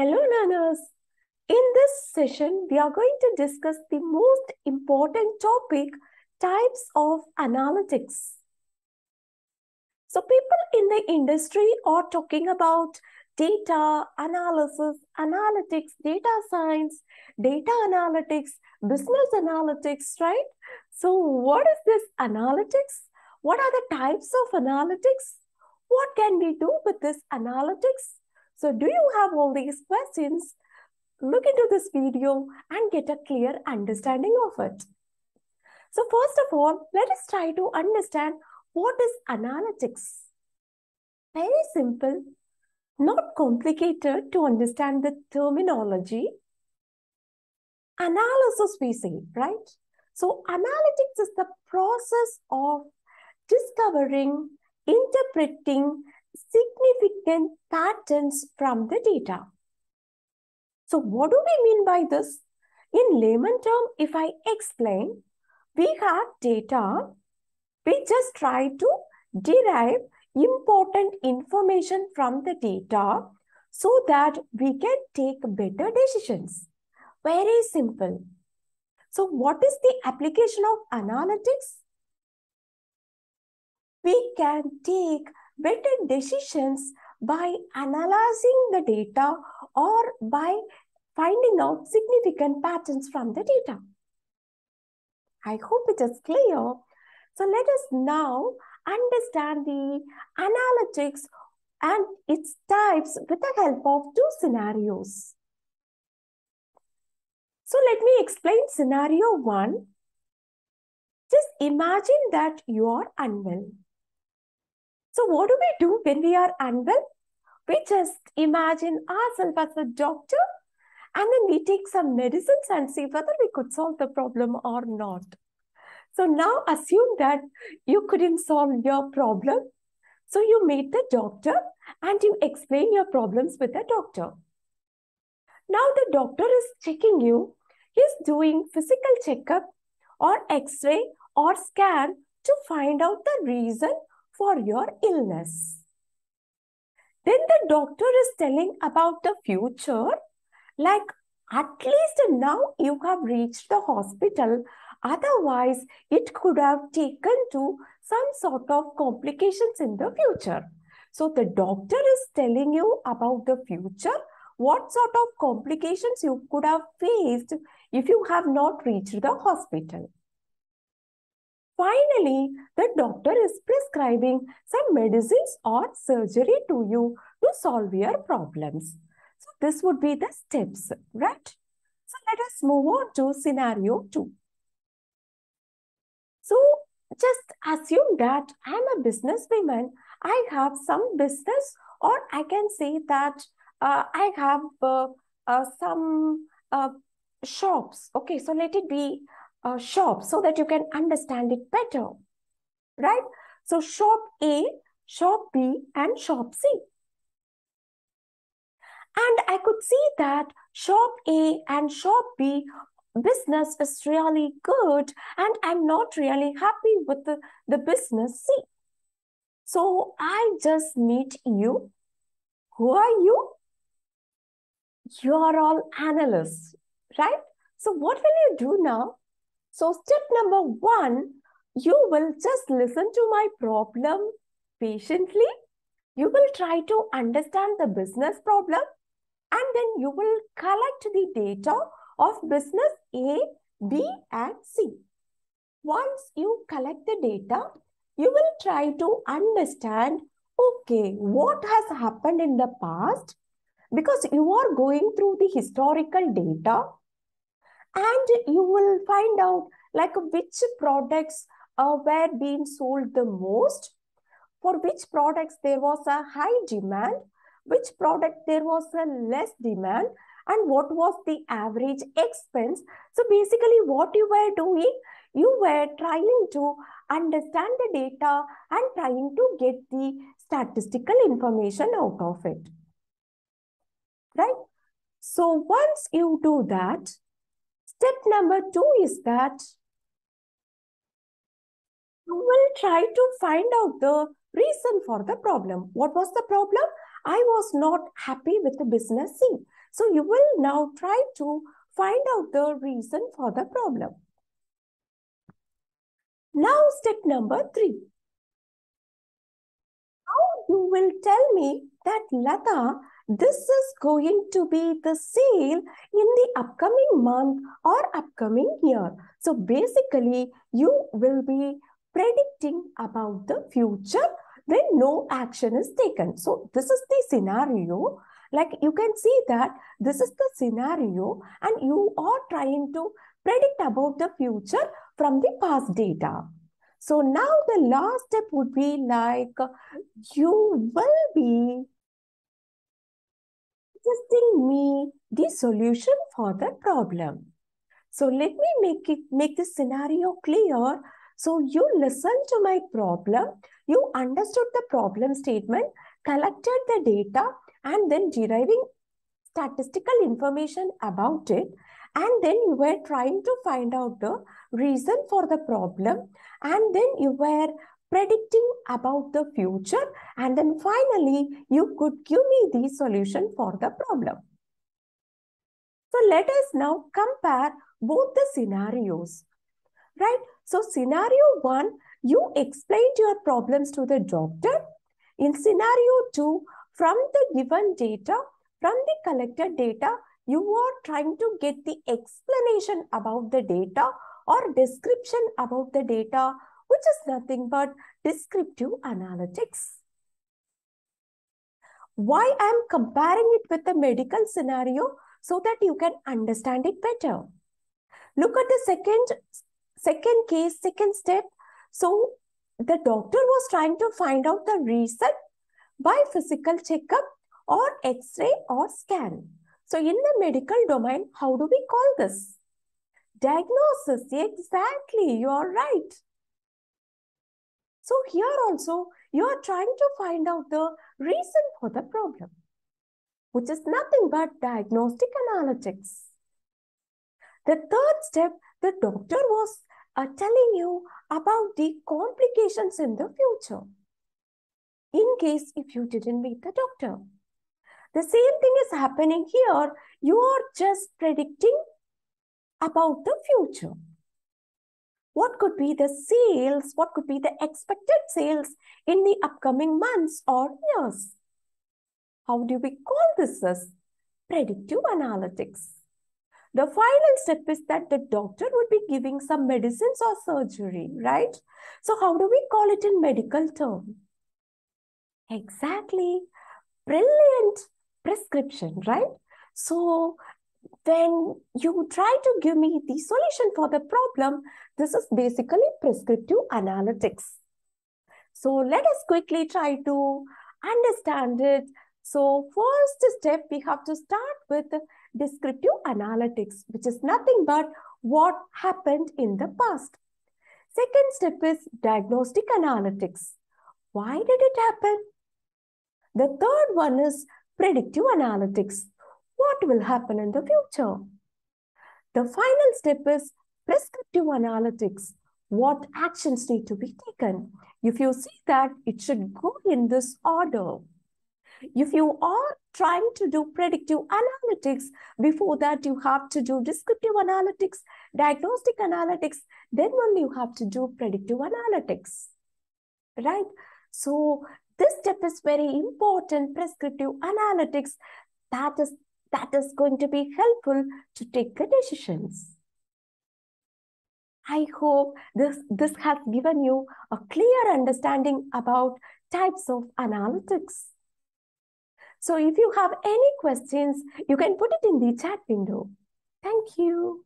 Hello, learners. In this session, we are going to discuss the most important topic, types of analytics. So people in the industry are talking about data analysis, analytics, data science, data analytics, business analytics, right? So what is this analytics? What are the types of analytics? What can we do with this analytics? So do you have all these questions? Look into this video and get a clear understanding of it. So first of all, let us try to understand what is analytics. Very simple, not complicated to understand the terminology. Analysis we say, right? So analytics is the process of discovering, interpreting, significant patterns from the data. So what do we mean by this? In layman term, if I explain, we have data, we just try to derive important information from the data so that we can take better decisions. Very simple. So what is the application of analytics? We can take better decisions by analyzing the data or by finding out significant patterns from the data. I hope it is clear. So let us now understand the analytics and its types with the help of two scenarios. So let me explain scenario one. Just imagine that you are unwell. So what do we do when we are unwell? We just imagine ourselves as a doctor and then we take some medicines and see whether we could solve the problem or not. So now assume that you couldn't solve your problem. So you meet the doctor and you explain your problems with the doctor. Now the doctor is checking you. He's doing physical checkup or x-ray or scan to find out the reason for your illness. Then the doctor is telling about the future, like at least now you have reached the hospital. Otherwise, it could have taken to some sort of complications in the future. So the doctor is telling you about the future, what sort of complications you could have faced if you have not reached the hospital. Finally, the doctor is prescribing some medicines or surgery to you to solve your problems. So this would be the steps, right? So let us move on to scenario two. So just assume that I'm a businesswoman. I have some business or I can say that uh, I have uh, uh, some uh, shops. Okay, so let it be uh, shop so that you can understand it better, right? So shop A, shop B and shop C. And I could see that shop A and shop B business is really good and I'm not really happy with the, the business C. So I just meet you. Who are you? You are all analysts, right? So what will you do now? So step number one, you will just listen to my problem patiently. You will try to understand the business problem and then you will collect the data of business A, B and C. Once you collect the data, you will try to understand, okay, what has happened in the past because you are going through the historical data and you will find out like which products uh, were being sold the most. For which products there was a high demand which product there was a less demand and what was the average expense. So basically what you were doing you were trying to understand the data and trying to get the statistical information out of it. Right? So once you do that Step number two is that you will try to find out the reason for the problem. What was the problem? I was not happy with the business C. So you will now try to find out the reason for the problem. Now step number three. Now you will tell me that Lata, this is going to be the sale in the upcoming month or upcoming year. So basically you will be predicting about the future when no action is taken. So this is the scenario. Like you can see that this is the scenario and you are trying to predict about the future from the past data. So now the last step would be like you will be suggesting me the solution for the problem. So let me make it make this scenario clear. So you listen to my problem, you understood the problem statement, collected the data, and then deriving statistical information about it and then you were trying to find out the reason for the problem and then you were predicting about the future and then finally you could give me the solution for the problem. So let us now compare both the scenarios, right? So scenario one, you explained your problems to the doctor. In scenario two, from the given data, from the collected data, you are trying to get the explanation about the data or description about the data, which is nothing but descriptive analytics. Why I'm comparing it with the medical scenario so that you can understand it better. Look at the second, second case, second step. So the doctor was trying to find out the reason by physical checkup or x-ray or scan. So in the medical domain, how do we call this? Diagnosis. Exactly. You are right. So here also, you are trying to find out the reason for the problem, which is nothing but diagnostic analytics. The third step, the doctor was uh, telling you about the complications in the future in case if you didn't meet the doctor. The same thing is happening here. You are just predicting about the future. What could be the sales? What could be the expected sales in the upcoming months or years? How do we call this as predictive analytics? The final step is that the doctor would be giving some medicines or surgery, right? So how do we call it in medical term? Exactly. Brilliant prescription, right? So when you try to give me the solution for the problem, this is basically prescriptive analytics. So let us quickly try to understand it. So first step, we have to start with descriptive analytics, which is nothing but what happened in the past. Second step is diagnostic analytics. Why did it happen? The third one is predictive analytics. What will happen in the future? The final step is prescriptive analytics. What actions need to be taken? If you see that, it should go in this order. If you are trying to do predictive analytics, before that you have to do descriptive analytics, diagnostic analytics, then only you have to do predictive analytics. Right? So this step is very important, prescriptive analytics. That is, that is going to be helpful to take the decisions. I hope this, this has given you a clear understanding about types of analytics. So if you have any questions, you can put it in the chat window. Thank you.